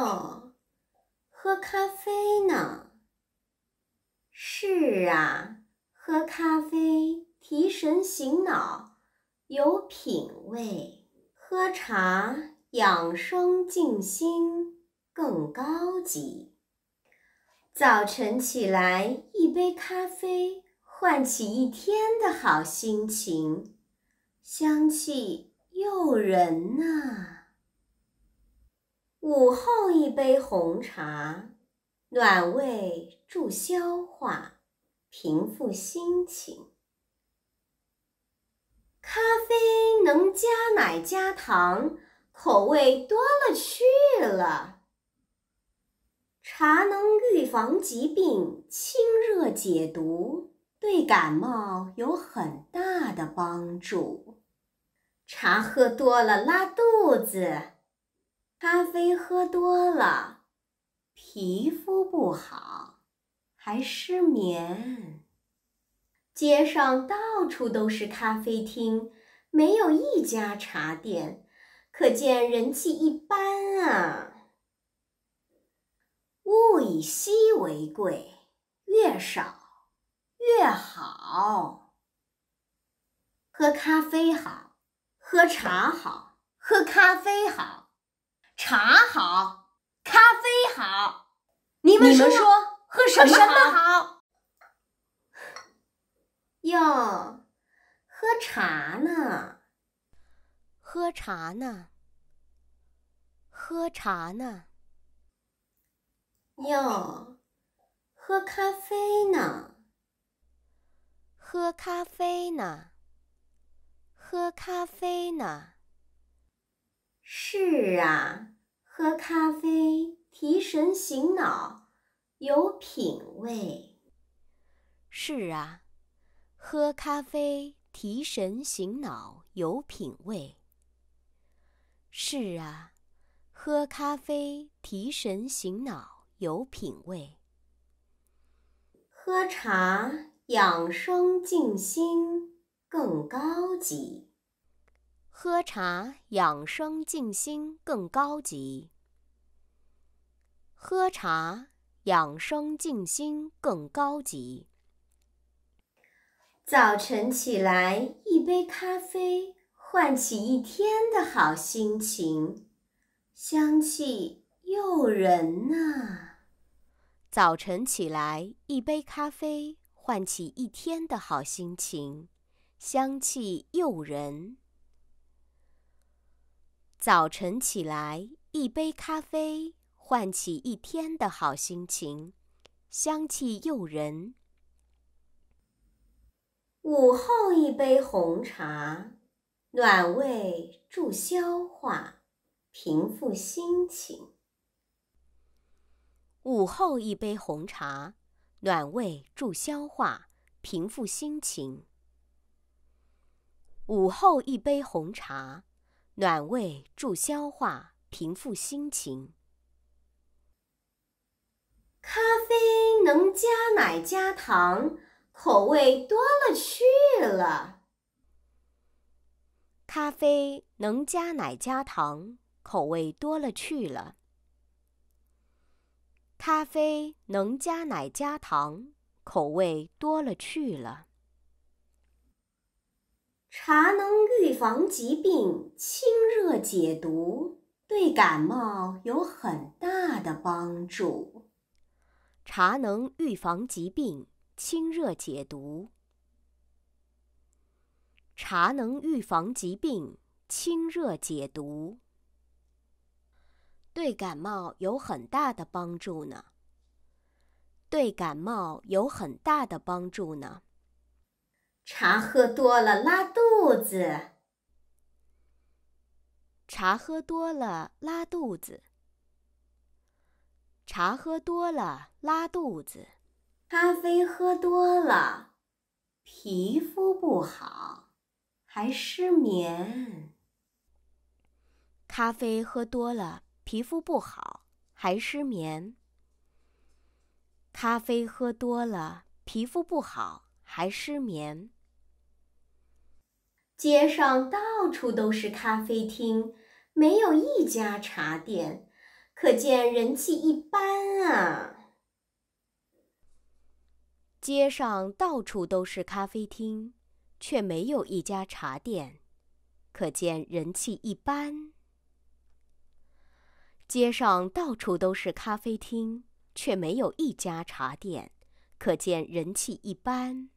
哦喝咖啡呢？是啊喝咖啡提神醒脑有品味喝茶养生静心更高级。早晨起来一杯咖啡唤起一天的好心情香气诱人呐。午后一杯红茶，暖胃助消化，平复心情。咖啡能加奶加糖，口味多了去了。茶能预防疾病、清热解毒，对感冒有很大的帮助。茶喝多了拉肚子，咖啡喝多了皮肤不好，还失眠。街上到处都是咖啡厅，没有一家茶店，可见人气一般啊。物以稀为贵，越少越好。喝咖啡好，喝茶好，喝咖啡好，茶好，咖啡好。你们说喝什么好？哟，喝茶呢。喝茶呢。喝茶呢。哟，喝咖啡呢。喝咖啡呢。喝咖啡呢。是啊，喝咖啡提神醒脑，有品味。是啊，喝咖啡提神醒脑，有品味。是啊，喝咖啡提神醒脑。有品味。喝茶养生静心更高级。喝茶养生静心更高级。喝茶养生静心更高级。早晨起来一杯咖啡，唤起一天的好心情，香气诱人呐。早晨起来，一杯咖啡，唤起一天的好心情，香气诱人。早晨起来，一杯咖啡，唤起一天的好心情，香气诱人。午后一杯红茶，暖胃助消化，平复心情。午后一杯红茶，暖胃助消化，平复心情。午后一杯红茶，暖胃助消化，平复心情。咖啡能加奶加糖，口味多了去了。咖啡能加奶加糖，口味多了去了。咖啡能加奶加糖，口味多了去了。茶能预防疾病、清热解毒，对感冒有很大的帮助。茶能预防疾病、清热解毒。茶能预防疾病、清热解毒。对感冒有很大的帮助呢。对感冒有很大的帮助呢。茶喝多了拉肚子。茶喝多了拉肚子。茶喝多了拉肚子。咖啡喝多了，皮肤不好，还失眠。咖啡喝多了。皮肤不好，还失眠。咖啡喝多了，皮肤不好，还失眠。街上到处都是咖啡厅，没有一家茶店，可见人气一般啊。街上到处都是咖啡厅，却没有一家茶店，可见人气一般。街上到处都是咖啡厅，却没有一家茶店，可见人气一般。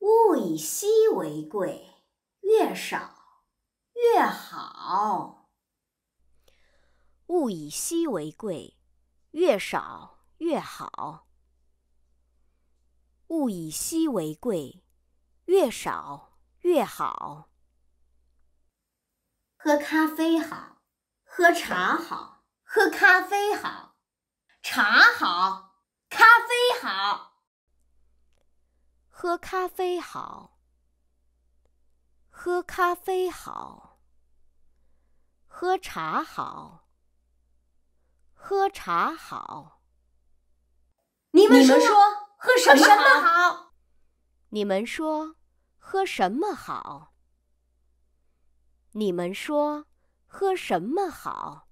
物以稀为贵，越少越好。物以稀为贵，越少越好。物以稀为贵，越少越好。喝咖啡好，喝茶好，喝咖啡好，茶好，咖啡好。喝咖啡好，喝咖啡好，喝茶好，喝茶好。你们说？喝什么好？你们说喝什么好？你们说喝什么好？